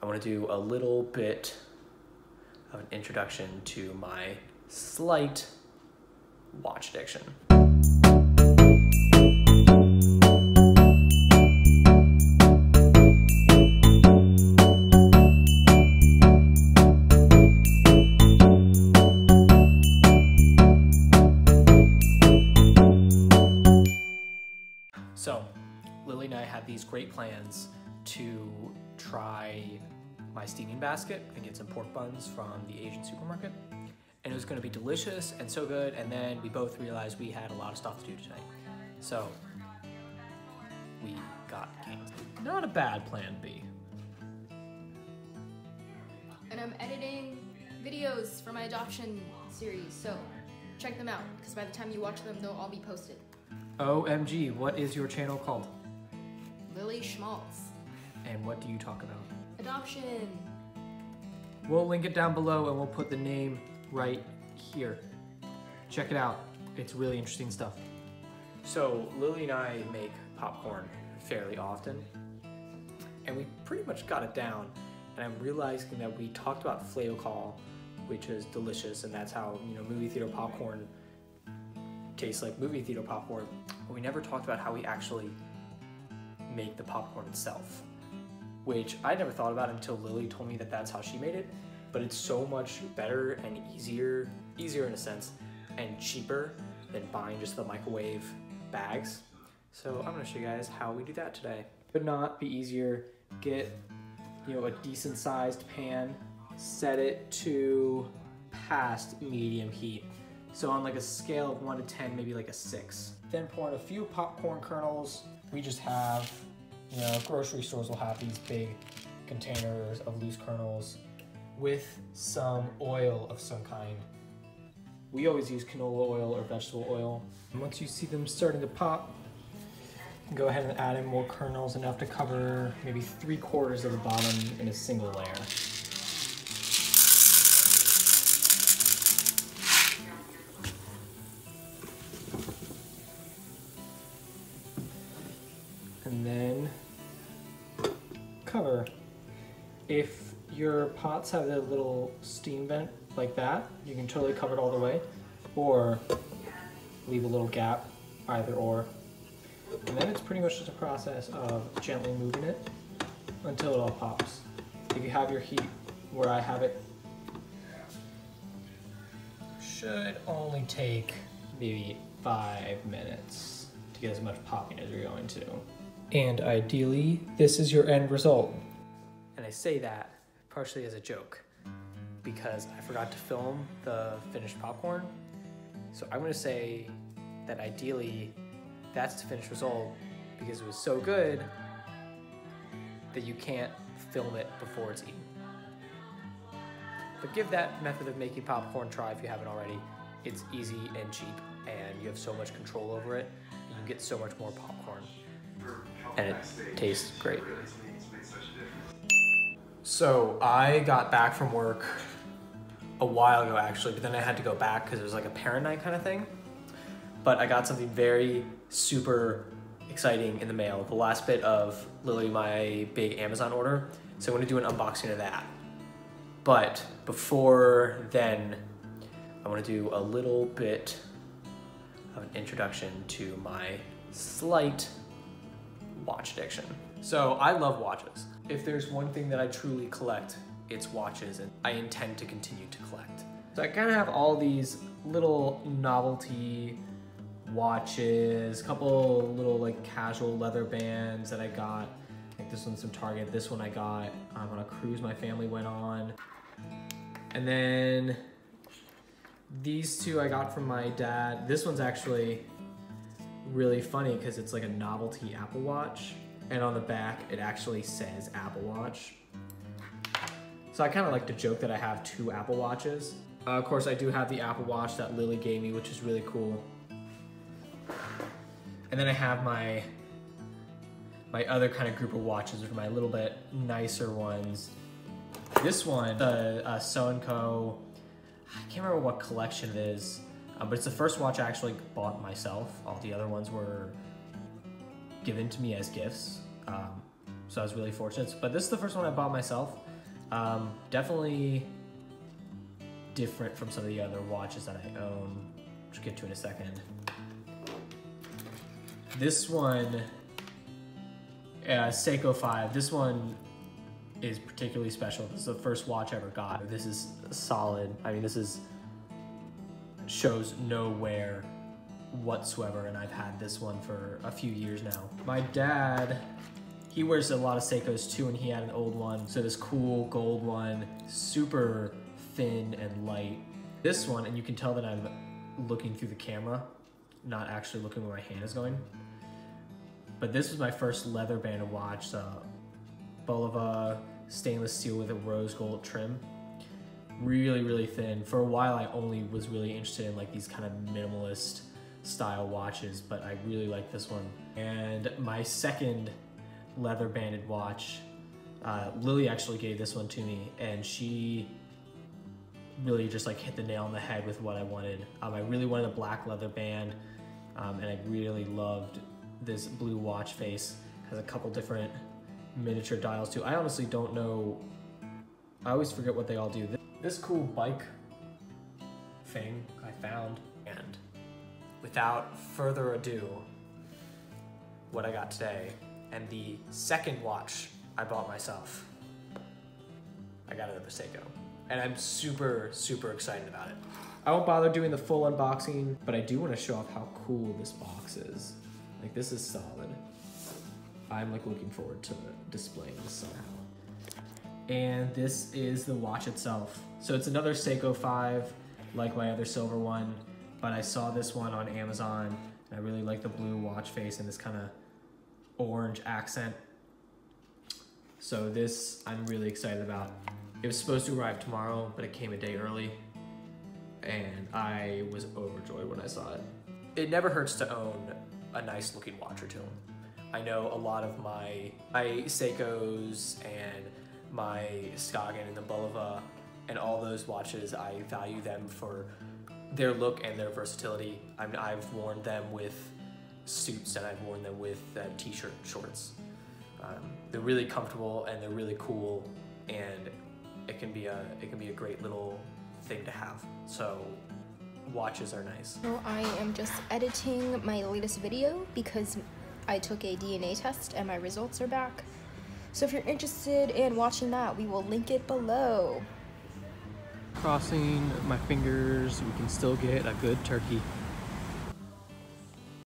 I want to do a little bit of an introduction to my slight watch addiction. Try my steaming basket and get some pork buns from the Asian supermarket. And it was gonna be delicious and so good, and then we both realized we had a lot of stuff to do tonight. So, we got canned. Not a bad plan B. And I'm editing videos for my adoption series, so check them out, because by the time you watch them, they'll all be posted. OMG, what is your channel called? Lilly Schmaltz. And what do you talk about? Adoption. We'll link it down below and we'll put the name right here. Check it out. It's really interesting stuff. So Lilly and I make popcorn fairly often and we pretty much got it down and I'm realizing that we talked about Flavacol which is delicious and that's how you know movie theater popcorn tastes like movie theater popcorn but we never talked about how we actually make the popcorn itself which I never thought about until Lilly told me that that's how she made it. But it's so much better and easier, easier in a sense, and cheaper than buying just the microwave bags. So I'm gonna show you guys how we do that today. Could not be easier, get you know a decent sized pan, set it to past medium heat. So on like a scale of one to 10, maybe like a six. Then pour in a few popcorn kernels. We just have you know, grocery stores will have these big containers of loose kernels with some oil of some kind. We always use canola oil or vegetable oil. And once you see them starting to pop, go ahead and add in more kernels, enough to cover maybe three quarters of the bottom in a single layer. Cover. If your pots have a little steam vent like that, you can totally cover it all the way, or leave a little gap, either or. And then it's pretty much just a process of gently moving it until it all pops. If you have your heat where I have it, should only take maybe five minutes to get as much popping as you're going to. And ideally, this is your end result. And I say that partially as a joke because I forgot to film the finished popcorn. So I'm gonna say that ideally, that's the finished result because it was so good that you can't film it before it's eaten. But give that method of making popcorn try if you haven't already. It's easy and cheap, and you have so much control over it. You get so much more popcorn and it tastes great. So I got back from work a while ago actually, but then I had to go back because it was like a parent night kind of thing. But I got something very super exciting in the mail. The last bit of literally my big Amazon order. So I'm gonna do an unboxing of that. But before then, I wanna do a little bit of an introduction to my slight watch addiction. So I love watches. If there's one thing that I truly collect, it's watches and I intend to continue to collect. So I kind of have all these little novelty watches, a couple little like casual leather bands that I got. Like this one's from Target, this one I got um, on a cruise my family went on. And then these two I got from my dad. This one's actually really funny because it's like a novelty Apple Watch, and on the back it actually says Apple Watch. So I kind of like to joke that I have two Apple Watches. Uh, of course, I do have the Apple Watch that Lilly gave me, which is really cool. And then I have my my other kind of group of watches, which are my little bit nicer ones. This one, the uh, Co. I can't remember what collection it is. Um, but it's the first watch I actually bought myself. All the other ones were given to me as gifts. Um, so I was really fortunate. But this is the first one I bought myself. Um, definitely different from some of the other watches that I own, which I'll get to in a second. This one, uh, Seiko 5, this one is particularly special. This is the first watch I ever got. This is solid. I mean, this is shows no wear whatsoever, and I've had this one for a few years now. My dad, he wears a lot of Seikos too, and he had an old one. So this cool gold one, super thin and light. This one, and you can tell that I'm looking through the camera, not actually looking where my hand is going. But this was my first leather banded watch, uh, Bulova stainless steel with a rose gold trim. Really, really thin. For a while, I only was really interested in like these kind of minimalist style watches, but I really like this one. And my second leather banded watch, uh, Lilly actually gave this one to me, and she really just like hit the nail on the head with what I wanted. Um, I really wanted a black leather band, um, and I really loved this blue watch face. Has a couple different miniature dials too. I honestly don't know. I always forget what they all do. This cool bike thing I found, and without further ado, what I got today, and the second watch I bought myself. I got it at Seiko, and I'm super, super excited about it. I won't bother doing the full unboxing, but I do want to show off how cool this box is. Like this is solid. I'm like looking forward to displaying this somehow. And this is the watch itself. So it's another Seiko 5, like my other silver one, but I saw this one on Amazon and I really like the blue watch face and this kind of orange accent. So this I'm really excited about. It was supposed to arrive tomorrow, but it came a day early and I was overjoyed when I saw it. It never hurts to own a nice looking watch or two. I know a lot of my, my Seikos and my Skagen and the Bulova and all those watches, I value them for their look and their versatility. i have worn them with suits and I've worn them with uh, t-shirt shorts. Um, they're really comfortable and they're really cool and it can be a it can be a great little thing to have. So watches are nice. So I am just editing my latest video because I took a DNA test and my results are back. So if you're interested in watching that, we will link it below. Crossing my fingers, we can still get a good turkey.